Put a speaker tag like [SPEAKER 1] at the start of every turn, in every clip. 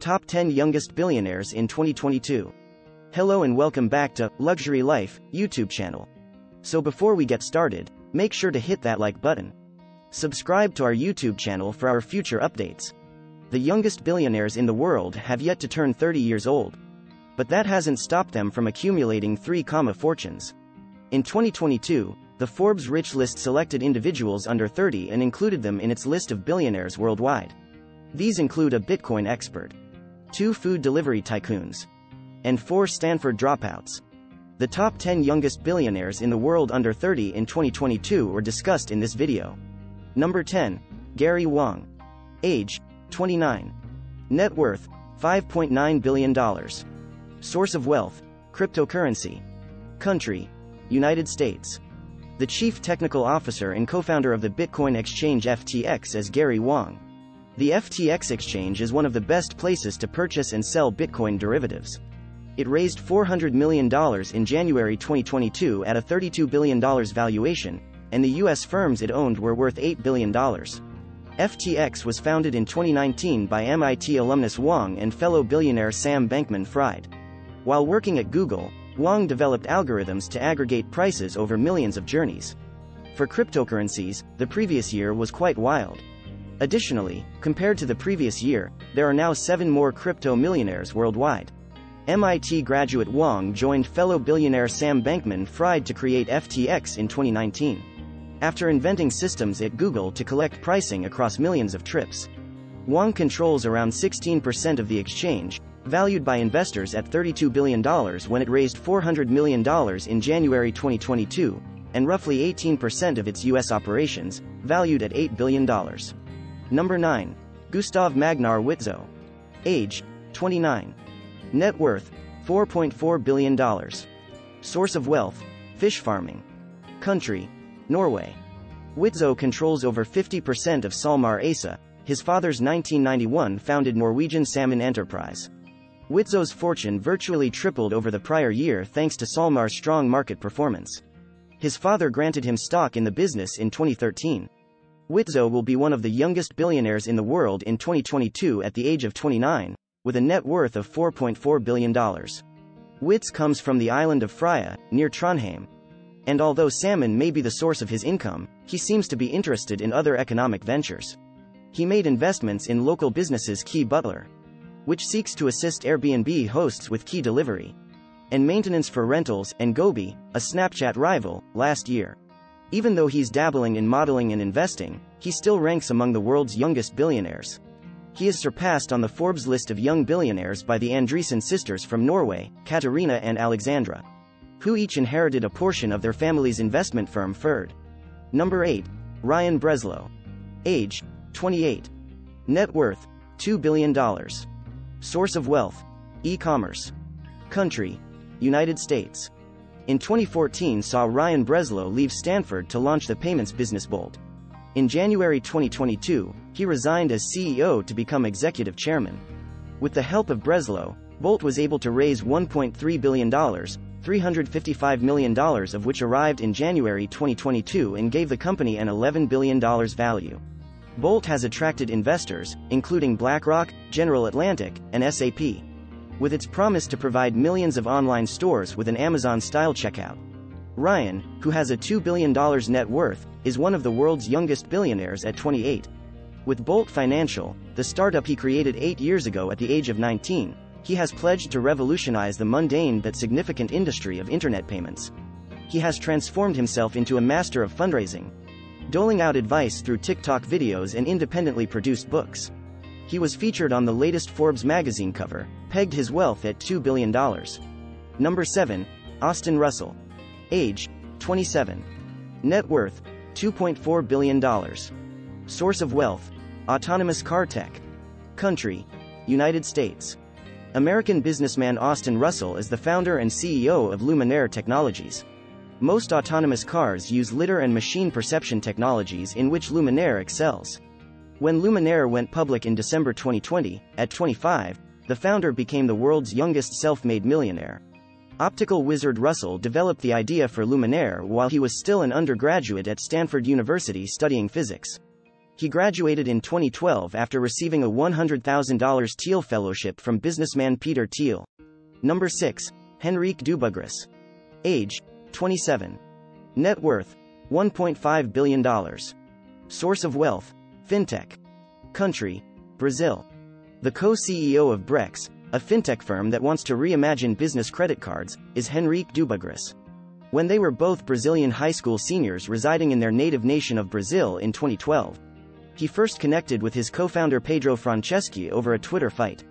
[SPEAKER 1] Top 10 Youngest Billionaires in 2022. Hello and welcome back to Luxury Life YouTube channel. So before we get started, make sure to hit that like button. Subscribe to our YouTube channel for our future updates. The youngest billionaires in the world have yet to turn 30 years old. But that hasn't stopped them from accumulating 3, comma fortunes. In 2022, the Forbes Rich list selected individuals under 30 and included them in its list of billionaires worldwide. These include a Bitcoin expert, two food delivery tycoons, and four Stanford dropouts. The top 10 youngest billionaires in the world under 30 in 2022 were discussed in this video. Number 10. Gary Wang. Age, 29. Net worth, $5.9 billion. Source of wealth, cryptocurrency. Country, United States. The chief technical officer and co-founder of the Bitcoin exchange FTX is Gary Wang. The FTX exchange is one of the best places to purchase and sell Bitcoin derivatives. It raised $400 million in January 2022 at a $32 billion valuation, and the U.S. firms it owned were worth $8 billion. FTX was founded in 2019 by MIT alumnus Wang and fellow billionaire Sam Bankman Fried. While working at Google, Wang developed algorithms to aggregate prices over millions of journeys. For cryptocurrencies, the previous year was quite wild. Additionally, compared to the previous year, there are now seven more crypto millionaires worldwide. MIT graduate Wang joined fellow billionaire Sam Bankman Fried to create FTX in 2019. After inventing systems at Google to collect pricing across millions of trips, Wang controls around 16% of the exchange, valued by investors at $32 billion when it raised $400 million in January 2022, and roughly 18% of its U.S. operations, valued at $8 billion. Number 9. Gustav Magnar Witzøe. Age, 29. Net worth, $4.4 billion. Source of wealth, fish farming. Country, Norway. Witzøe controls over 50% of SalMar ASA, his father's 1991 founded Norwegian salmon enterprise. Witzøe's fortune virtually tripled over the prior year thanks to SalMar's strong market performance. His father granted him stock in the business in 2013. Witzøe will be one of the youngest billionaires in the world in 2022 at the age of 29, with a net worth of $4.4 billion. Witz comes from the island of Frøya, near Trondheim. And although salmon may be the source of his income, he seems to be interested in other economic ventures. He made investments in local businesses Key Butler, which seeks to assist Airbnb hosts with key delivery and maintenance for rentals, and Gobi, a Snapchat rival, last year. Even though he's dabbling in modeling and investing, he still ranks among the world's youngest billionaires. He is surpassed on the Forbes list of young billionaires by the Andresen sisters from Norway, Katharina and Alexandra, who each inherited a portion of their family's investment firm Ferd. Number 8. Ryan Breslow. Age, 28. Net worth, $2 billion. Source of wealth, e-commerce. Country, United States in 2014 saw Ryan Breslow leave Stanford to launch the payments business Bolt. In January 2022, he resigned as CEO to become executive chairman. With the help of Breslow, Bolt was able to raise $1.3 billion, $355 million of which arrived in January 2022 and gave the company an $11 billion value. Bolt has attracted investors, including BlackRock, General Atlantic, and SAP with its promise to provide millions of online stores with an Amazon-style checkout. Ryan, who has a $2 billion net worth, is one of the world's youngest billionaires at 28. With Bolt Financial, the startup he created eight years ago at the age of 19, he has pledged to revolutionize the mundane but significant industry of internet payments. He has transformed himself into a master of fundraising, doling out advice through TikTok videos and independently produced books. He was featured on the latest Forbes magazine cover, pegged his wealth at $2 billion. Number 7. Austin Russell. Age, 27. Net worth, $2.4 billion. Source of wealth, autonomous car tech. Country, United States. American businessman Austin Russell is the founder and CEO of Luminar Technologies. Most autonomous cars use lidar and machine perception technologies in which Luminar excels. When Luminar went public in December 2020, at 25, the founder became the world's youngest self-made millionaire. Optical wizard Russell developed the idea for Luminar while he was still an undergraduate at Stanford University studying physics. He graduated in 2012 after receiving a $100,000 Thiel Fellowship from businessman Peter Thiel. Number 6. Henrique Dubugras. Age, 27. Net worth, $1.5 billion. Source of wealth, fintech. Country, Brazil. The co-CEO of Brex, a fintech firm that wants to reimagine business credit cards, is Henrique Dubugras. When they were both Brazilian high school seniors residing in their native nation of Brazil in 2012, he first connected with his co-founder Pedro Franceschi over a Twitter fight.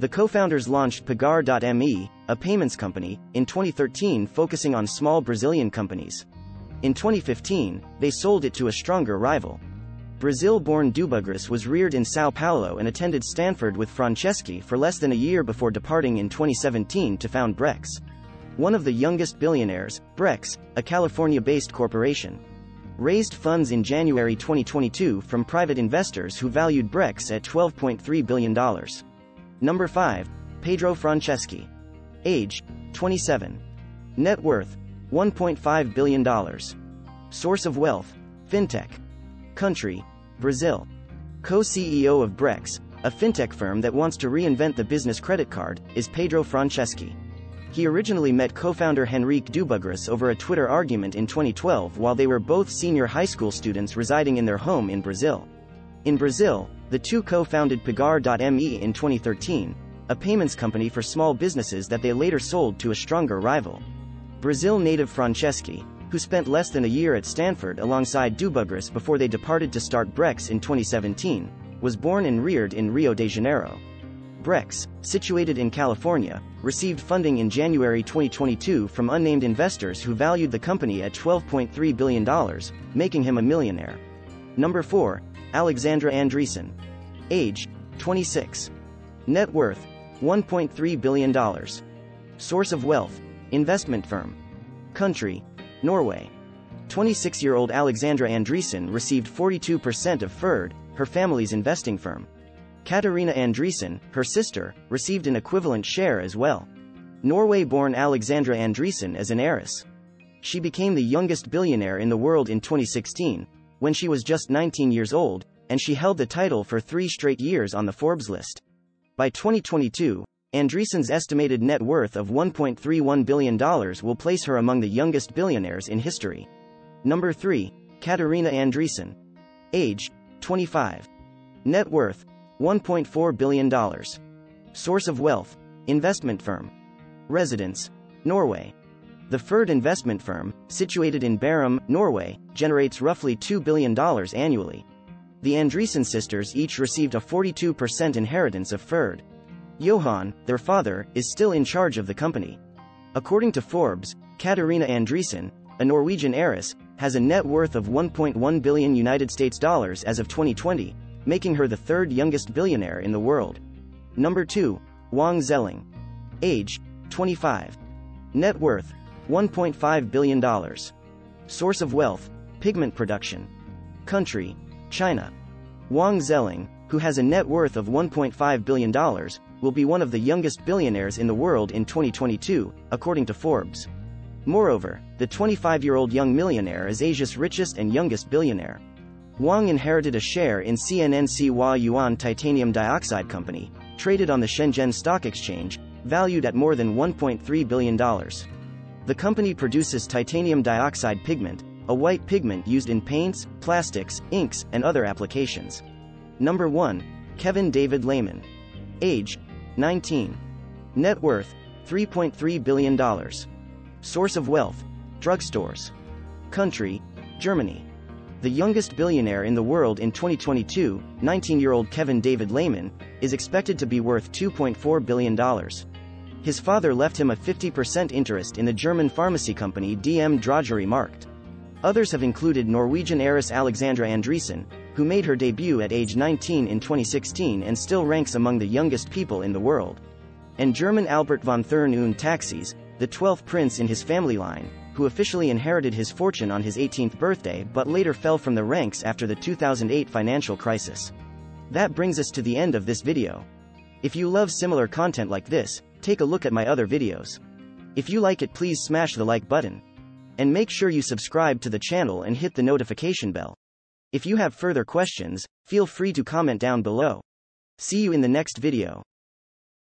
[SPEAKER 1] The co-founders launched Pagar.me, a payments company, in 2013 focusing on small Brazilian companies. In 2015, they sold it to a stronger rival. Brazil-born Dubugras was reared in Sao Paulo and attended Stanford with Franceschi for less than a year before departing in 2017 to found Brex one of the youngest billionaires, Brex, a California-based corporation, raised funds in January 2022 from private investors who valued Brex at $12.3 billion. Number 5. Pedro Franceschi. Age, 27. Net worth, $1.5 billion. Source of wealth, fintech. Country, Brazil. Co-CEO of Brex, a fintech firm that wants to reinvent the business credit card, is Pedro Franceschi. He originally met co-founder Henrique Dubugras over a Twitter argument in 2012 while they were both senior high school students residing in their home in Brazil. In Brazil, the two co-founded Pagar.me in 2013, a payments company for small businesses that they later sold to a stronger rival. Brazil native Franceschi, who spent less than a year at Stanford alongside Dubugras before they departed to start Brex in 2017, was born and reared in Rio de Janeiro. Brex, situated in California, received funding in January 2022 from unnamed investors who valued the company at $12.3 billion, making him a millionaire. Number 4. Alexandra Andresen. Age, 26. Net worth, $1.3 billion. Source of wealth, investment firm. Country, Norway. 26-year-old Alexandra Andresen received 42% of Ferd, her family's investing firm. Katharina Andresen, her sister, received an equivalent share as well. Norway-born Alexandra Andresen as an heiress. She became the youngest billionaire in the world in 2016, when she was just 19 years old, and she held the title for three straight years on the Forbes list. By 2022, Andresen's estimated net worth of $1.31 billion will place her among the youngest billionaires in history. Number 3. Katharina Andresen. Age, 25. Net worth, $1.4 billion. Source of wealth, investment firm. Residence, Norway. The Ferd investment firm, situated in Bærum, Norway, generates roughly $2 billion annually. The Andresen sisters each received a 42% inheritance of Ferd. Johan, their father, is still in charge of the company. According to Forbes, Katharina Andresen, a Norwegian heiress, has a net worth of 1.1 billion United States dollars as of 2020, making her the third youngest billionaire in the world. Number 2. Wang Zelong. Age, 25. Net worth, $1.5 billion. Source of wealth, pigment production. Country, China. Wang Zelong, who has a net worth of $1.5 billion, will be one of the youngest billionaires in the world in 2022, according to Forbes. Moreover, the 25-year-old young millionaire is Asia's richest and youngest billionaire. Wang inherited a share in CNNC Huayuan Titanium Dioxide Company, traded on the Shenzhen Stock Exchange, valued at more than $1.3 billion. The company produces titanium dioxide pigment, a white pigment used in paints, plastics, inks, and other applications. Number 1. Kevin David Lehmann. Age, 19. Net worth, $3.3 billion. Source of wealth, drugstores. Country, Germany. The youngest billionaire in the world in 2022, 19-year-old Kevin David Lehmann, is expected to be worth $2.4 billion. His father left him a 50% interest in the German pharmacy company DM Drogerie Markt. Others have included Norwegian heiress Alexandra Andresen, who made her debut at age 19 in 2016 and still ranks among the youngest people in the world. And German Albert von Thurn und Taxis, the 12th prince in his family line, who officially inherited his fortune on his 18th birthday but later fell from the ranks after the 2008 financial crisis. That brings us to the end of this video. If you love similar content like this, take a look at my other videos. If you like it please smash the like button. And make sure you subscribe to the channel and hit the notification bell. If you have further questions, feel free to comment down below. See you in the next video.